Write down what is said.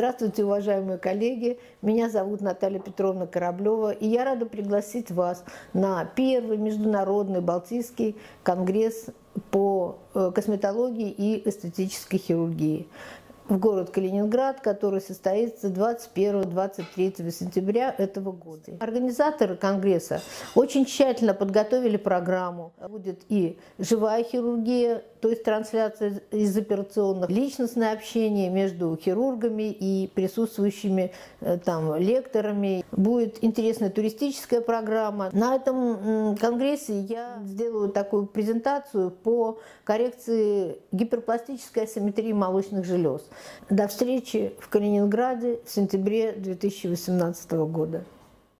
Здравствуйте, уважаемые коллеги! Меня зовут Наталья Петровна Кораблева, и я рада пригласить вас на первый международный Балтийский конгресс по э, косметологии и эстетической хирургии в город Калининград, который состоится 21-23 сентября этого года. Организаторы Конгресса очень тщательно подготовили программу. Будет и живая хирургия, то есть трансляция из операционных, личностное общение между хирургами и присутствующими э, там лекторами. Будет интересная туристическая программа. На этом конгрессе я сделаю такую презентацию по коррекции гиперпластической асимметрии молочных желез. До встречи в Калининграде в сентябре 2018 года.